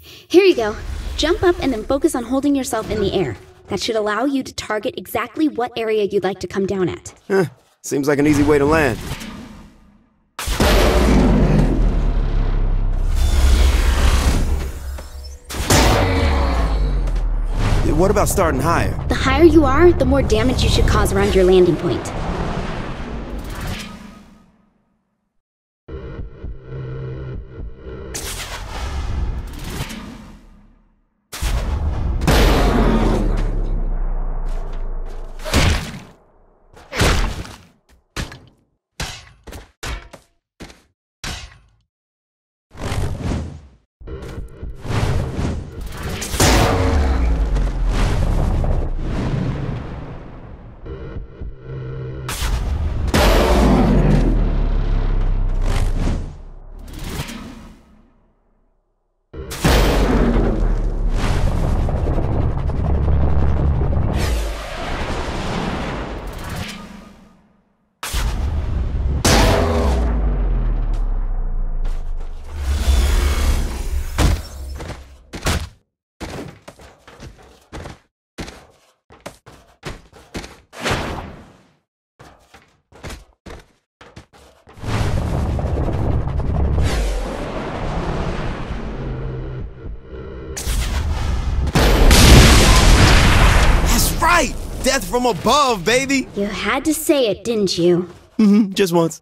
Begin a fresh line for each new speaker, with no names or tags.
Here you go. Jump up and then focus on holding yourself in the air. That should allow you to target exactly what area you'd like to come down at.
Huh, seems like an easy way to land. What about starting higher?
The higher you are, the more damage you should cause around your landing point.
Death from above, baby!
You had to say it, didn't you?
Mm-hmm, just once.